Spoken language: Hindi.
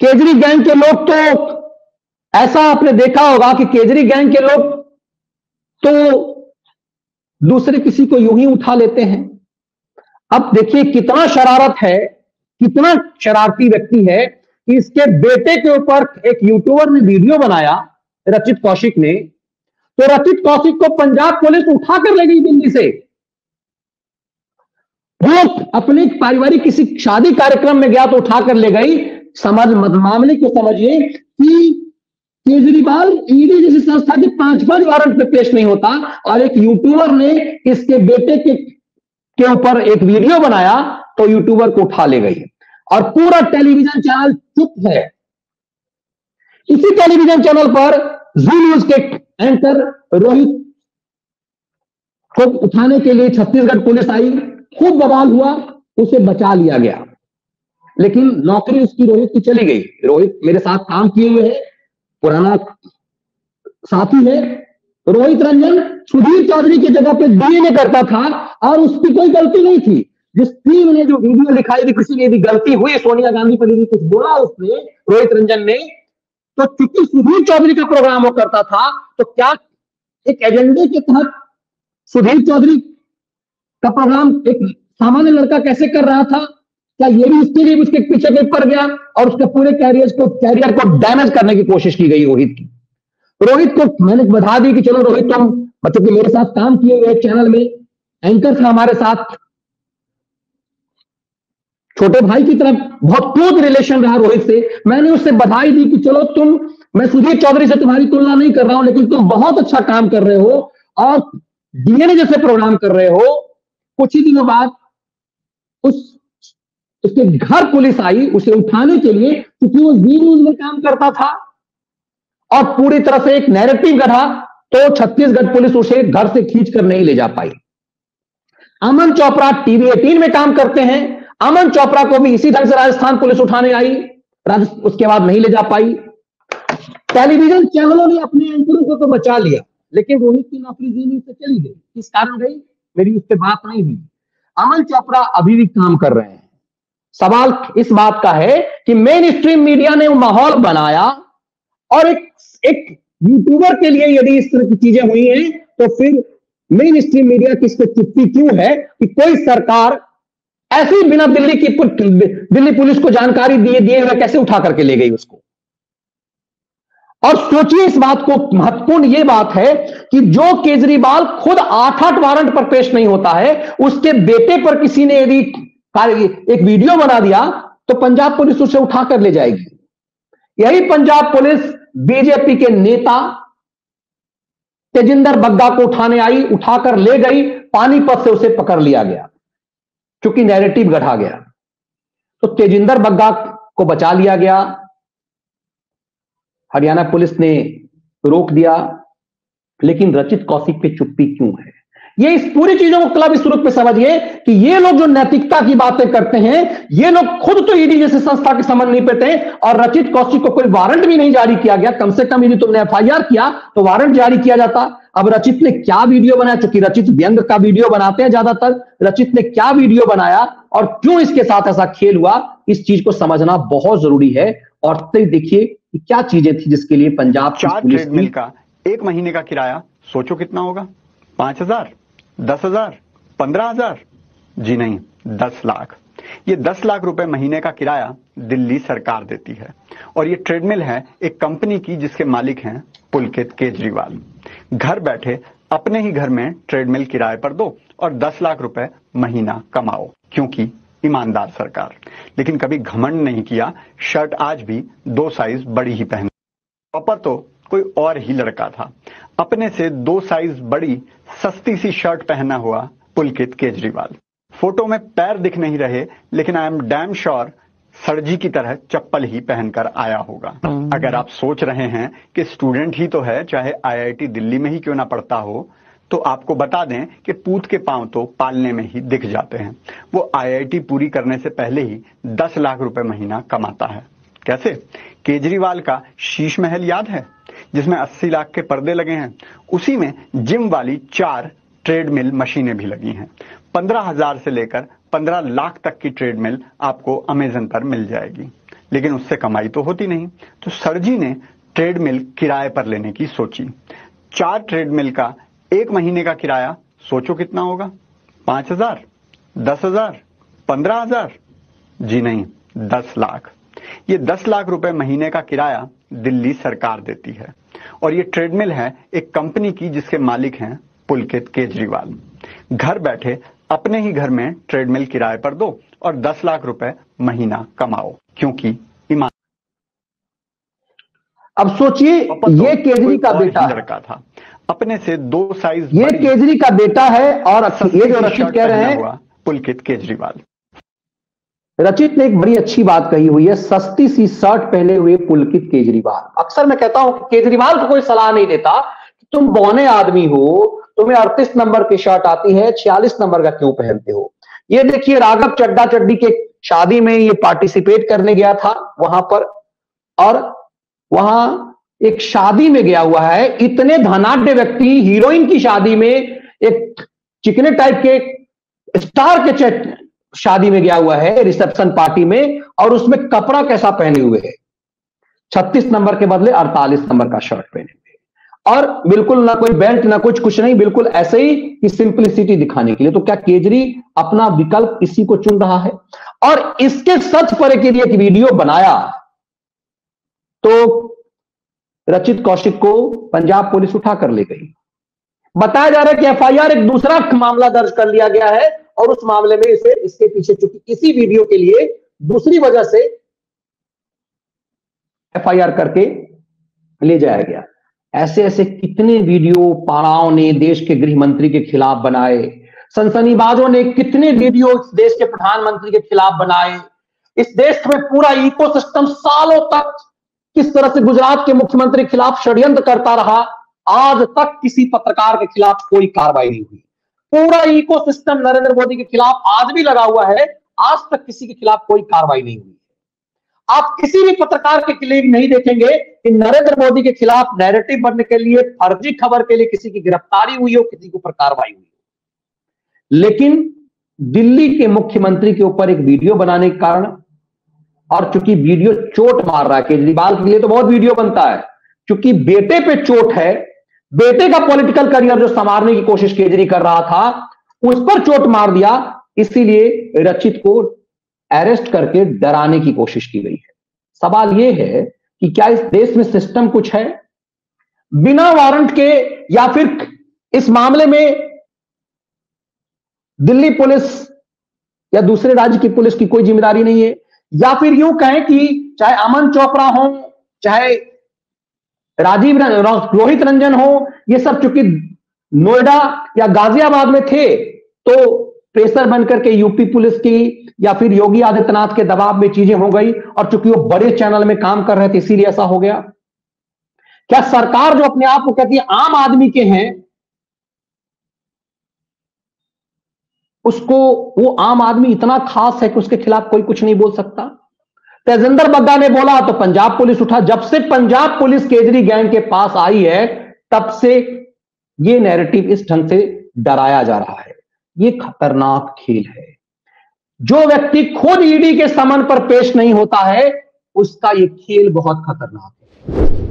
केजरी गैंग के लोग तो ऐसा आपने देखा होगा कि केजरी गैंग के लोग तो दूसरे किसी को यूँ ही उठा लेते हैं। अब देखिए कितना शरारत है, कितना शरारती व्यक्ति है इसके बेटे के ऊपर एक यूट्यूबर ने वीडियो बनाया, रचित कौशिक ने। तो रचित कौशिक को पंजाब पुलिस उठा कर ले गई दिल्ली से। वो अपने पारिवारिक किसी शादी कार्यक्रम में गया तो उठा कर ले गई समझ मामले को समझिए कि केजरीवाल ईडी जैसी संस्था के पाँच पाँच वारंट पे पेश नहीं होता और एक यूट्यूबर ने इसके बेटे के के ऊपर एक वीडियो बनाया तो यूट्यूबर को उठा ले गई। और पूरा टेलीविज़न चैनल चुप है। इसी टेलीविज़न चैनल पर जी न्यूज़ के एंकर रोहित को उठाने के लिए छत्तीसगढ़ पुलिस आई, खूब बवाल हुआ, उसे बचा लिया गया। लेकिन नौकरी उसकी रोहित की चली गई। रोहित मेरे साथ काम किए हुए है, पुराना साथी है। रोहित रंजन, सुधीर चौधरी की जगह पे डीएनए करता था और उसकी कोई गलती नहीं थी। जिस टीम ने जो वीडियो दिखाई थी, किसी ने यदि गलती हुई, सोनिया गांधी पर यदि कुछ बोला उसने, रोहित रंजन ने तो चूँकि सुधीर चौधरी का प्रोग्राम वो करता था तो क्या एक एजेंडे के तहत सुधीर चौधरी का प्रोग्राम एक सामान्य लड़का कैसे कर रहा था? क्या ये भी उसके लिए उसके पीछे पे पड़ गया और उसके पूरे कैरियर को कैरियर को डैमेज करने की कोशिश की गई रोहित की? रोहित को मैंने बता दी कि चलो रोहित, तुम मतलब कि मेरे साथ काम किए हुए चैनल में एंकर था हमारे साथ। छोटे भाई की तरफ़ बहुत क्लोज रिलेशन रहा रोहित से। मैंने उससे बधाई दी कि चलो तुम, मैं सुधीर चौधरी से तुम्हारी तुलना नहीं कर रहा हूँ, लेकिन तुम बहुत अच्छा काम कर रहे हो और डीएनए जैसे प्रोग्राम कर रहे हो। कुछ ही दिनों बाद उस उसके घर पुलिस आई, उसे उठाने के लिए, क्योंकि वो जी न्यूज़ में काम करता था। और पूरी तरह से एक नैरेटिव गढ़ा तो छत्तीसगढ़ पुलिस उसे घर से खींच कर नहीं ले जा पाई। अमन चोपड़ा टीवी एटीन में काम करते हैं। अमन चोपड़ा को भी इसी ढंग से राजस्थान पुलिस उठाने आई। उसके बाद नहीं ले जा पाई। टेलीविज़न चैनलों ने अपने एंकरों को तो बचा लिया, लेकिन रोहित की नौकरी जी न्यूज़ से चली गई। किस कारण गई? मेरी उस पर बात नहीं हुई। अमन चोपड़ा अभी भी काम कर रहे हैं। सवाल इस बात का है कि मेन स्ट्रीम मीडिया ने माहौल बनाया और एक एक यूट्यूबर के लिए यदि इस तरह की चीज़ें हुई हैं तो फिर मेन स्ट्रीम मीडिया की इस पर चुप्पी क्यों है कि कोई सरकार ऐसी बिना दिल्ली की दिल्ली पुलिस को जानकारी दिए दिए हुए कैसे उठा करके ले गई उसको? और सोचिए इस बात को, महत्वपूर्ण यह बात है कि जो केजरीवाल खुद आठ आठ वारंट पर पेश नहीं होता है, उसके बेटे पर किसी ने यदि एक वीडियो बना दिया तो पंजाब पुलिस उसे उठाकर ले जाएगी। यही पंजाब पुलिस बीजेपी के नेता तेजिंदर बग्गा को उठाने आई, उठाकर ले गई, पानीपत से उसे पकड़ लिया गया क्योंकि नैरेटिव गढ़ा गया। तो तेजिंदर बग्गा को बचा लिया गया। हरियाणा पुलिस ने रोक दिया, लेकिन रचित कौशिक पे चुप्पी क्यों है? ये इस पूरी चीज़ों को क्लब इस रूप में समझिए कि ये लोग जो नैतिकता की बातें करते हैं ये लोग खुद तो ईडी जैसे संस्था के समझ नहीं पेते और रचित कौशिक को कोई वारंट भी नहीं जारी किया गया। कम से कम यदि तुमने एफ़ किया तो वारंट जारी किया जाता। अब रचित ने क्या वीडियो बनाया? चूँकि रचित व्यंग का वीडियो बनाते हैं ज़्यादातर। रचित ने क्या वीडियो बनाया और क्यों इसके साथ ऐसा खेल हुआ इस चीज़ को समझना बहुत ज़रूरी है। और देखिए क्या चीज़ें थी जिसके लिए पंजाब चार ट्रेडमिल का एक महीने का किराया सोचो कितना होगा? पाँच हज़ार। दस हज़ार, पंद्रह हज़ार। जी नहीं, दस लाख। ये दस लाख रुपए महीने का किराया दिल्ली सरकार देती है। और ये ट्रेडमिल है एक कंपनी की जिसके मालिक हैं पुलकित केजरीवाल। घर बैठे अपने ही घर में ट्रेडमिल किराए पर दो और दस लाख रुपए महीना कमाओ, क्योंकि ईमानदार सरकार। लेकिन कभी घमंड नहीं किया, शर्ट आज भी दो साइज़ बड़ी ही पहन। पापा तो कोई और ही लड़का था। अपने से दो साइज़ बड़ी सस्ती सी शर्ट पहना हुआ पुलकित केजरीवाल। फ़ोटो में पैर दिख नहीं रहे लेकिन आई एम डैम श्योर सरजी की तरह चप्पल ही पहनकर आया होगा। अगर आप सोच रहे हैं कि स्टूडेंट ही तो है चाहे आईआईटी दिल्ली में ही क्यों ना पढ़ता हो तो आपको बता दें कि पूत के पाँव तो पालने में ही दिख जाते हैं। वो आईआईटी पूरी करने से पहले ही 10 लाख रुपए महीना कमाता है। कैसे? केजरीवाल का शीश महल याद है? जिसमें 80 लाख के पर्दे लगे हैं। उसी में जिम वाली चार ट्रेडमिल मशीनें भी लगी हैं। पंद्रह हज़ार से लेकर पंद्रह लाख तक की ट्रेडमिल आपको अमेजन पर मिल जाएगी। लेकिन उससे कमाई तो होती नहीं। तो सरजी ने ट्रेडमिल किराए पर लेने की सोची। चार ट्रेडमिल का एक महीने का किराया सोचो कितना होगा? पाँच हज़ार, दस हज़ार, पंद्रह हज़ार? जी नहीं, दस लाख। ये दस लाख रुपए महीने का किराया दिल्ली सरकार देती है। और ये ट्रेडमिल है एक कंपनी की जिसके मालिक हैं पुलकित केजरीवाल। घर बैठे अपने ही घर में ट्रेडमिल किराए पर दो और दस लाख रुपए महीना कमाओ क्योंकि ईमान अब सोचिए ये केजरी का बेटा लड़का था। अपने से दो साइज़ ये केजरी का बेटा है और ये जो रचित कह रहे हैं पुलकित केजरीवाल। रचित ने एक बड़ी अच्छी बात कही हुई है, सस्ती सी शर्ट पहने हुए पुलकित केजरीवाल। अक्सर मैं कहता हूँ केजरीवाल को कोई सलाह नहीं देता तुम बौने आदमी हो, तुम्हें अड़तीस नंबर की शर्ट आती है, छियालीस नंबर का क्यों पहनते हो? ये देखिए, राघव चड्डा चड्डी के शादी में ये पार्टिसिपेट करने गया था वहाँ पर, और वहाँ एक शादी में गया हुआ है। इतने धनाढ़ व्यक्ति, हीरोइन की शादी में एक चिकने टाइप के स्टार के शादी में गया हुआ है, रिसेप्शन पार्टी में, और उसमें कपड़ा कैसा पहने हुए है? छत्तीस नंबर के बदले अड़तालीस नंबर का शर्ट पहने हुए और बिल्कुल ना कोई बेल्ट, ना कुछ कुछ नहीं, बिल्कुल ऐसे ही कि सिंपलिसिटी दिखाने के लिए। तो क्या केजरी अपना विकल्प इसी को चुन रहा है? और इसके सच पर के लिए एक वीडियो बनाया तो रचित कौशिक को पंजाब पुलिस उठा कर ले गई। बताया जा रहा है कि एफआईआर एक दूसरा मामला दर्ज कर लिया गया है और उस मामले में इसे इसके पीछे चूँकि इसी वीडियो के लिए दूसरी वजह से एफआईआर करके ले जाया गया। ऐसे ऐसे कितने वीडियो पाड़ाओं ने देश के गृह मंत्री के खिलाफ बनाए, सनसनीबाजों ने कितने वीडियो देश के प्रधानमंत्री के खिलाफ बनाए, इस देश में पूरा इकोसिस्टम सालों तक किस तरह से गुजरात के मुख्यमंत्री के खिलाफ षड्यंत्र करता रहा, आज तक किसी पत्रकार के खिलाफ कोई कार्रवाई नहीं हुई। पूरा इकोसिस्टम नरेंद्र मोदी के खिलाफ आज भी लगा हुआ है, आज तक किसी के खिलाफ कोई कार्रवाई नहीं हुई आप किसी भी पत्रकार के लिए नहीं देखेंगे कि नरेंद्र मोदी के खिलाफ नैरेटिव बनने के लिए, फर्जी खबर के लिए किसी की गिरफ्तारी हुई हो, किसी के ऊपर कार्रवाई हुई लेकिन दिल्ली के मुख्यमंत्री के ऊपर एक वीडियो बनाने के कारण, और चूँकि वीडियो चोट मार रहा है, केजरीवाल के लिए तो बहुत वीडियो बनता है क्योंकि बेटे पे चोट है बेटे का पॉलिटिकल करियर जो संवारने की कोशिश केजरी कर रहा था, उस पर चोट मार दिया, इसीलिए रचित को अरेस्ट करके डराने की कोशिश की गई है। सवाल यह है कि क्या इस देश में सिस्टम कुछ है? बिना वारंट के या फिर इस मामले में दिल्ली पुलिस या दूसरे राज्य की पुलिस की कोई ज़िम्मेदारी नहीं है? या फिर यूँ कहें कि चाहे अमन चोपड़ा हो, चाहे राजीव रोहित रंजन हो, ये सब चूँकि नोएडा या गाजियाबाद में थे तो प्रेशर बनकर के यूपी पुलिस की या फिर योगी आदित्यनाथ के दबाव में चीज़ें हो गई और चूँकि वो बड़े चैनल में काम कर रहे थे, इसीलिए ऐसा हो गया। क्या सरकार जो अपने आप को कहती है, आम आदमी के हैं, उसको वो आम आदमी इतना खास है कि उसके खिलाफ कोई कुछ नहीं बोल सकता? तेजेंद्र बग्गा ने बोला तो पंजाब पुलिस उठा। जब से पंजाब पुलिस केजरी गैंग के पास आई है, तब से ये नैरेटिव इस ढंग से डराया जा रहा है। ये खतरनाक खेल है। जो व्यक्ति खुद ईडी के समन पर पेश नहीं होता है, उसका यह खेल बहुत खतरनाक है।